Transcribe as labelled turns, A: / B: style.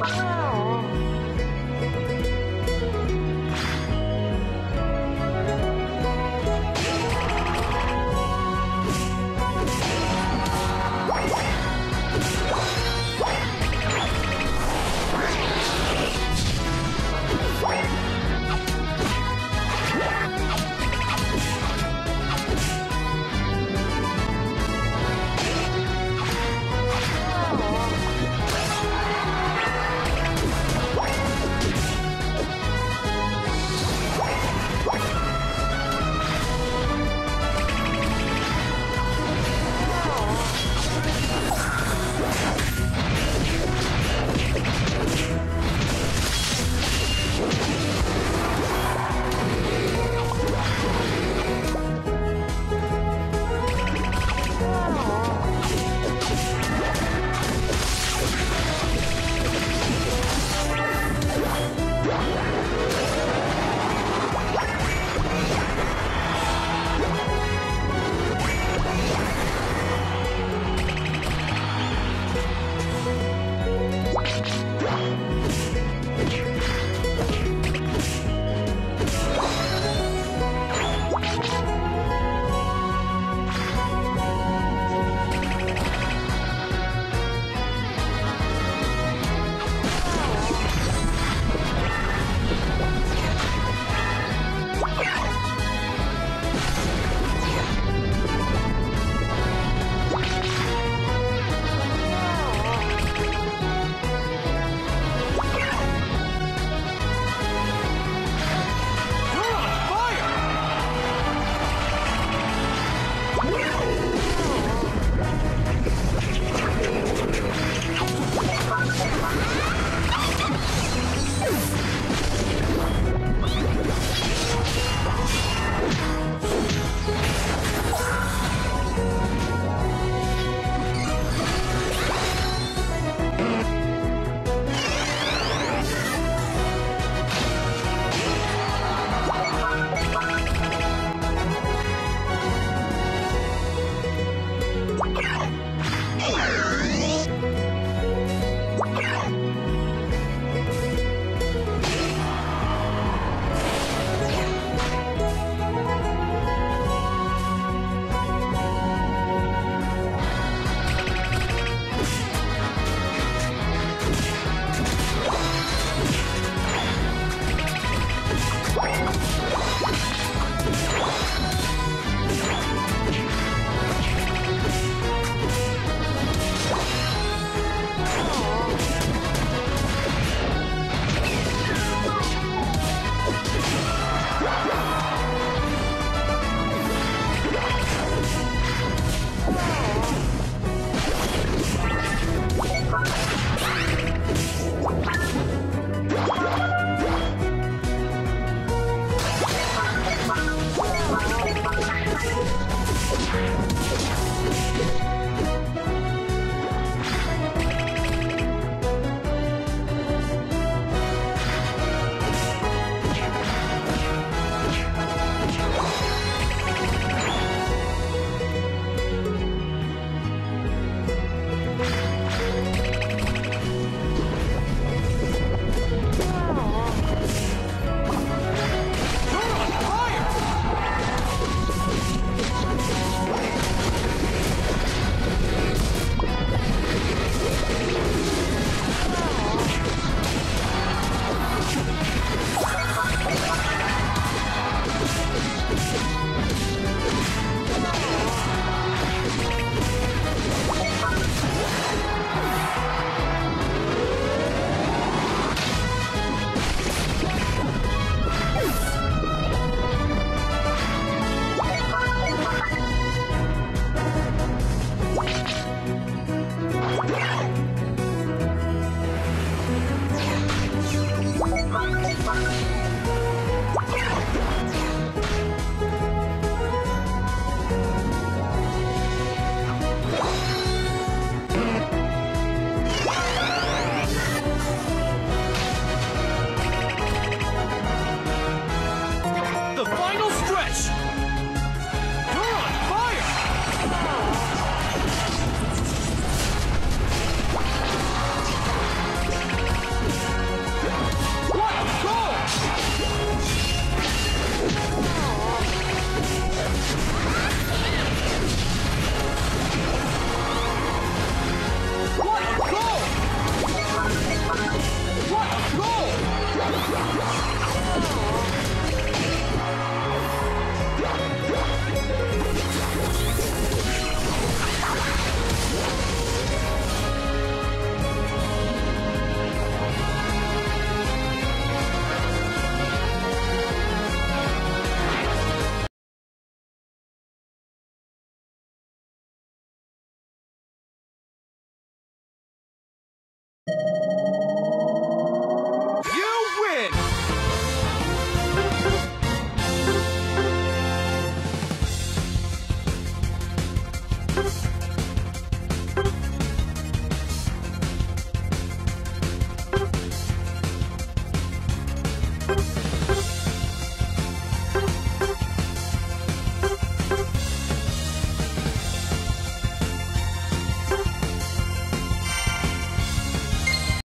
A: Bye.